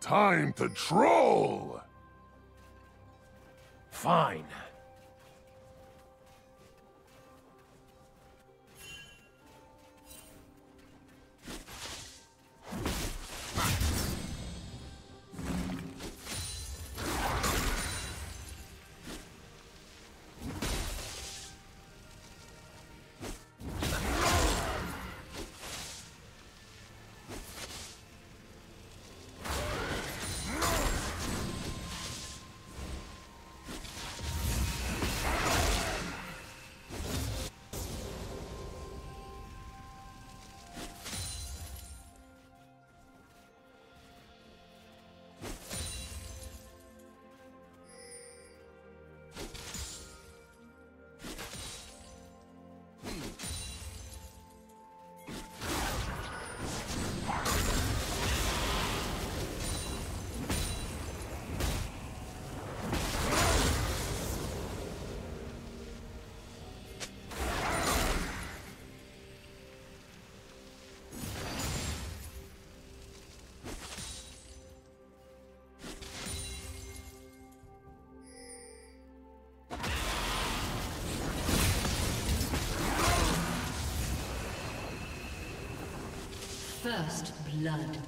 Time to troll! Fine. First blood.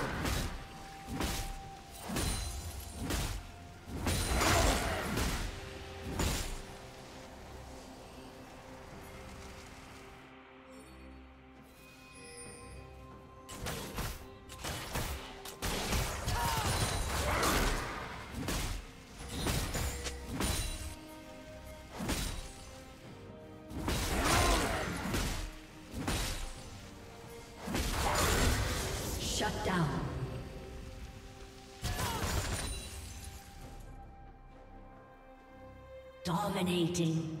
Dominating.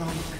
Godlike.